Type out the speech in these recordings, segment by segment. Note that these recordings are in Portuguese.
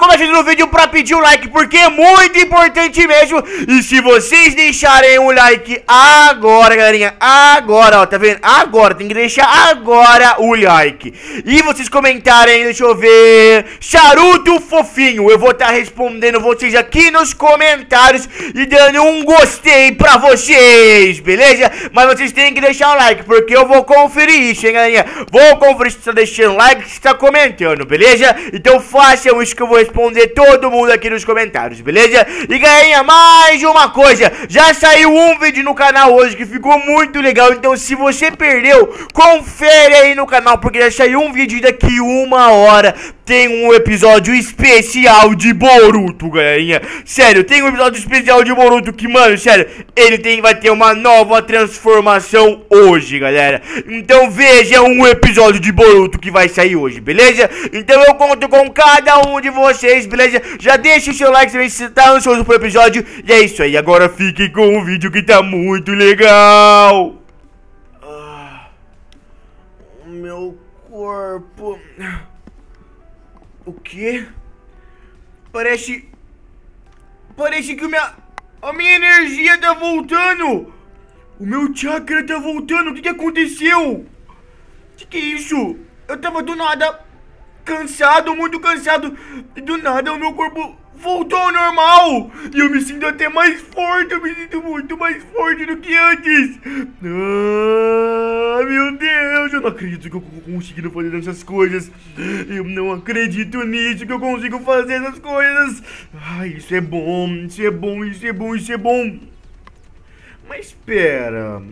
começando no vídeo pra pedir um like, porque é muito importante mesmo. E se vocês deixarem um like agora, galerinha, agora, ó, tá vendo? Agora, tem que deixar agora o like. E vocês comentarem, deixa eu ver, charuto fofinho. Eu vou estar tá respondendo vocês aqui nos comentários e dando um gostei pra vocês, beleza? Mas vocês têm que deixar o like, porque eu vou conferir isso, hein, galerinha? Vou conferir se tá deixando like, se tá comentando, beleza? Então façam isso que eu vou todo mundo aqui nos comentários, beleza? E galerinha, mais uma coisa, já saiu um vídeo no canal hoje que ficou muito legal, então se você perdeu, confere aí no canal, porque já saiu um vídeo daqui uma hora, tem um episódio especial de Boruto, galerinha. Sério, tem um episódio especial de Boruto que, mano, sério, ele tem, vai ter uma nova transformação hoje, galera. Então veja um episódio de Boruto que vai sair hoje, beleza? Então eu conto com cada um de vocês, beleza? Já deixa o seu like se você tá ansioso pro episódio. E é isso aí, agora fiquem com o vídeo que tá muito legal. Ah, meu corpo... O quê? Parece... Parece que minha... A minha energia tá voltando! O meu chakra tá voltando! O que que aconteceu? Que que é isso? Eu tava do nada cansado, muito cansado. E do nada o meu corpo voltou ao normal. E eu me sinto até mais forte. Eu me sinto muito mais forte do que antes. Ah, meu Deus. Eu não acredito que eu consigo fazer essas coisas. Eu não acredito nisso que eu consigo fazer essas coisas. Ah, isso é bom. Isso é bom, isso é bom, isso é bom. Mas espera.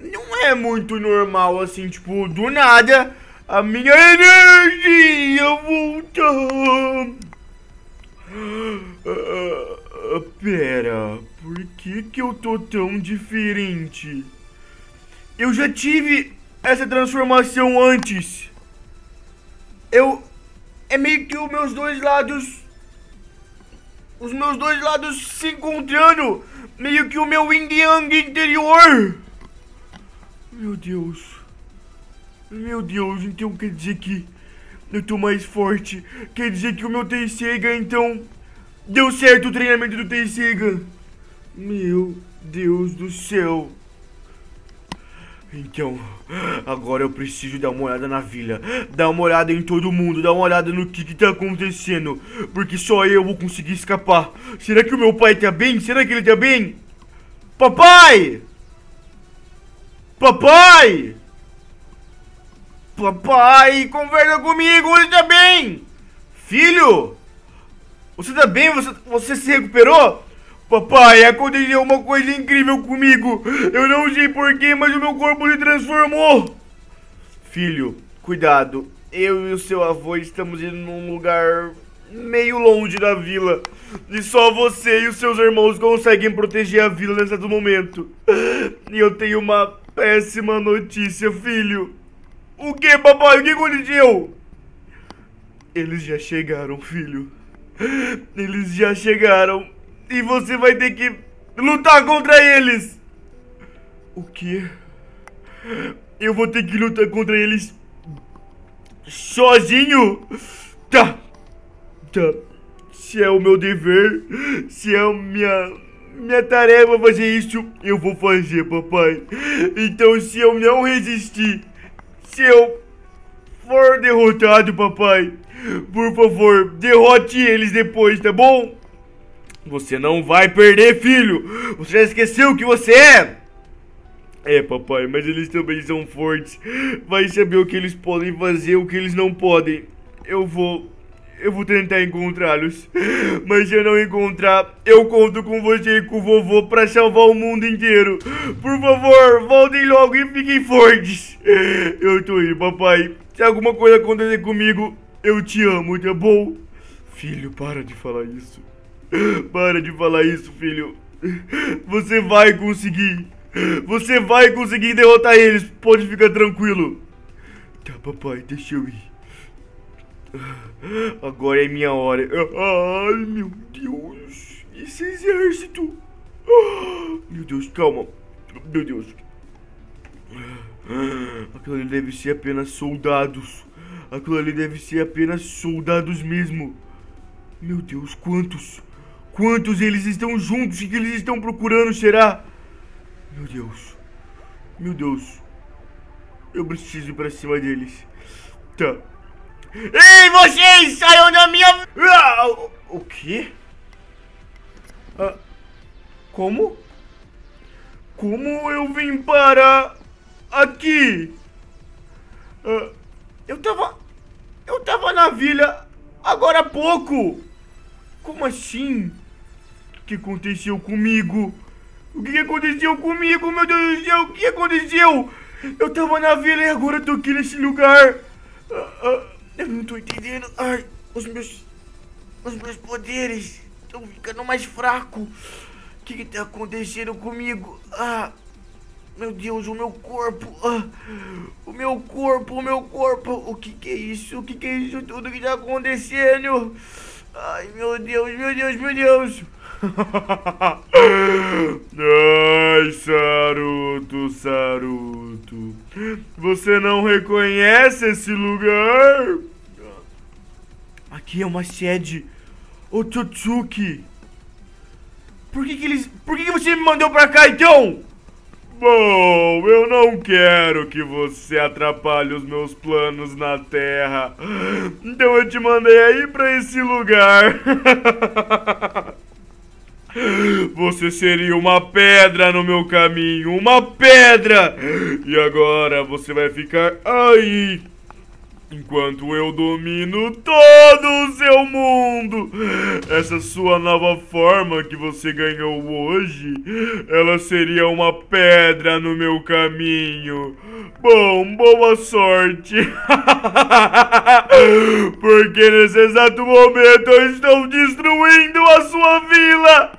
Não é muito normal assim, tipo, do nada a minha energia voltou. Uh, pera, por que que eu tô tão diferente? Eu já tive essa transformação antes. Eu... É meio que os meus dois lados... Os meus dois lados se encontrando. Meio que o meu yin yang interior. Meu Deus. Meu Deus, então quer dizer que eu tô mais forte. Quer dizer que o meu Tenseiga, então, deu certo o treinamento do Tenseiga. Meu Deus do céu. Então, agora eu preciso dar uma olhada na vila. Dar uma olhada em todo mundo. Dar uma olhada no que, que tá acontecendo. Porque só eu vou conseguir escapar. Será que o meu pai tá bem? Será que ele tá bem? Papai! Papai! Papai, conversa comigo, você tá bem? Filho? Você tá bem? Você, você se recuperou? Papai, aconteceu uma coisa incrível comigo. Eu não sei porquê, mas o meu corpo se transformou. Filho, cuidado. Eu e o seu avô estamos indo num lugar meio longe da vila. E só você e os seus irmãos conseguem proteger a vila nesse momento. E eu tenho uma péssima notícia, filho. O que, papai? O que aconteceu? Eles já chegaram, filho. Eles já chegaram. E você vai ter que lutar contra eles. O quê? Eu vou ter que lutar contra eles sozinho? Tá. Tá. Se é o meu dever, se é minha minha tarefa fazer isso, eu vou fazer, papai. Então, se eu não resistir se eu for derrotado, papai, por favor, derrote eles depois, tá bom? Você não vai perder, filho! Você já esqueceu o que você é? É, papai, mas eles também são fortes. Vai saber o que eles podem fazer, o que eles não podem. Eu vou eu vou tentar encontrá-los. Mas se eu não encontrar, eu conto com você e com o vovô pra salvar o mundo inteiro. Por favor, voltem logo e fiquem fortes. Eu tô indo, papai. Se alguma coisa acontecer comigo, eu te amo, tá bom? Filho, para de falar isso. Para de falar isso, filho. Você vai conseguir. Você vai conseguir derrotar eles. Pode ficar tranquilo. Tá, papai, deixa eu ir. Agora é minha hora. Ai, meu Deus. Esse exército. Meu Deus, calma. Meu Deus. Aquilo ali deve ser apenas soldados. Aquilo ali deve ser apenas soldados mesmo. Meu Deus, quantos? Quantos eles estão juntos? O que eles estão procurando, será? Meu Deus. Meu Deus. Eu preciso ir pra cima deles. Tá. Ei, vocês! Saiam da minha... Ah, o, o quê? Ah, como? Como eu vim parar aqui? Ah, eu tava... Eu tava na vila agora há pouco. Como assim? O que aconteceu comigo? O que aconteceu comigo, meu Deus do céu? O que aconteceu? Eu tava na vila e agora tô aqui nesse lugar. Ah, ah, eu não tô entendendo. Ai, os meus... Os meus poderes estão ficando mais fracos. O que que tá acontecendo comigo? Ah, meu Deus, o meu corpo. Ah, o meu corpo, o meu corpo. O que que é isso? O que que é isso tudo que tá acontecendo? Ai, meu Deus, meu Deus, meu Deus. Ai, Saruto, Saruto. Você não reconhece esse lugar? Aqui é uma sede. Otsutsuki. Por que que eles... Por que que você me mandou pra cá, então? Bom, eu não quero que você atrapalhe os meus planos na Terra. Então eu te mandei aí pra esse lugar. Você seria uma pedra no meu caminho, uma pedra! E agora você vai ficar aí Enquanto eu domino todo o seu mundo, essa sua nova forma que você ganhou hoje, ela seria uma pedra no meu caminho. Bom, boa sorte. Porque nesse exato momento eu estou destruindo a sua vila.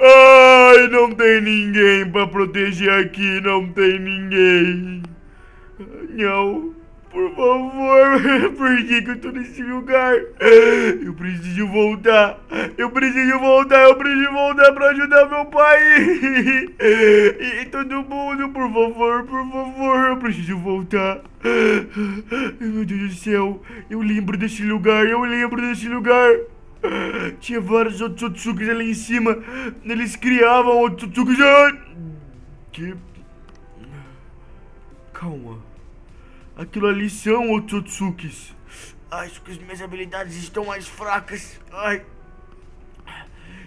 Ai, não tem ninguém para proteger aqui, não tem ninguém. Não. Por favor, por que, que eu tô nesse lugar? Eu preciso voltar. Eu preciso voltar, eu preciso voltar pra ajudar meu pai. E, todo mundo, por favor, por favor, eu preciso voltar. Meu Deus do céu, eu lembro desse lugar, eu lembro desse lugar. Tinha vários Otsutsuki ali em cima. Eles criavam Otsutsuki. Que... Calma. Aquilo ali são Otsutsukis. Acho que as minhas habilidades estão mais fracas. Ai.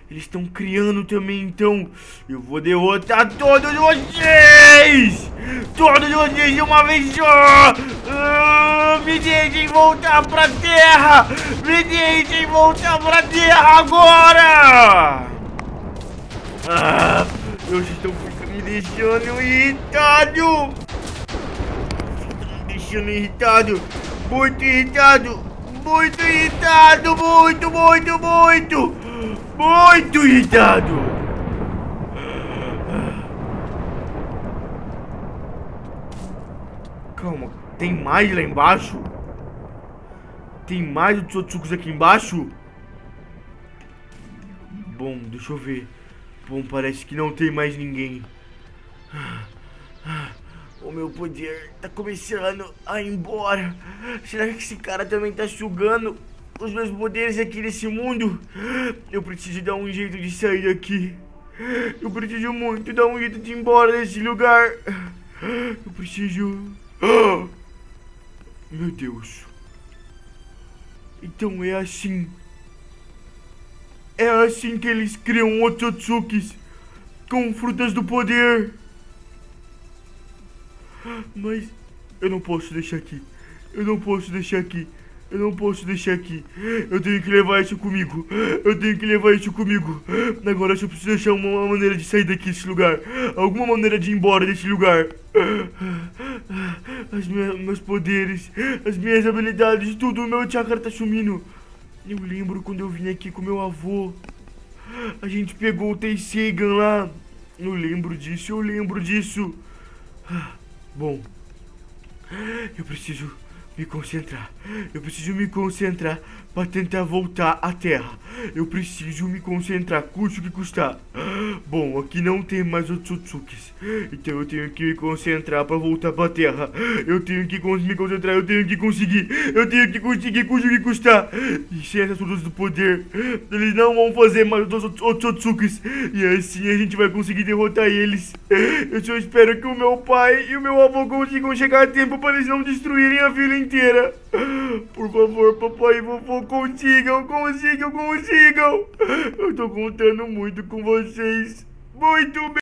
Eles estão criando também, então. Eu vou derrotar todos vocês! Todos vocês de uma vez só! Uh, me deixem voltar pra terra! Me deixem voltar pra terra agora! Ah, eu estou me deixando irritado! Deixando irritado. Muito irritado. Muito irritado. Muito, muito, muito. Muito irritado. Calma. Tem mais lá embaixo? Tem mais do Tsotsukus aqui embaixo? Bom, deixa eu ver. Bom, parece que não tem mais ninguém. O meu poder tá começando a ir embora. Será que esse cara também tá sugando os meus poderes aqui nesse mundo? Eu preciso dar um jeito de sair daqui. Eu preciso muito dar um jeito de ir embora desse lugar. Eu preciso... Meu Deus. Então é assim. É assim que eles criam Otsutsukis. Com frutas do poder. Mas eu não posso deixar aqui. Eu não posso deixar aqui. Eu não posso deixar aqui. Eu tenho que levar isso comigo. Eu tenho que levar isso comigo. Agora eu preciso achar uma maneira de sair daqui desse lugar. Alguma maneira de ir embora desse lugar. As minhas, meus poderes, as minhas habilidades, tudo. O meu chakra tá sumindo. Eu lembro quando eu vim aqui com meu avô. A gente pegou o Teisegan lá. Eu lembro disso, eu lembro disso. Bom, eu preciso me concentrar. Eu preciso me concentrar para tentar voltar à Terra. Eu preciso me concentrar, custe o que custar. Bom, aqui não tem mais os Tsutsukis. Então eu tenho que me concentrar pra voltar pra terra. Eu tenho que me concentrar, eu tenho que conseguir. Eu tenho que conseguir, conseguir custar. E essas frutas do poder, eles não vão fazer mais os, os, os Tsutsukis. E assim a gente vai conseguir derrotar eles. Eu só espero que o meu pai e o meu avô consigam chegar a tempo para eles não destruírem a vila inteira. Por favor, papai e vovô, consigam, consigam, consigam. Eu tô contando muito com vocês. Muito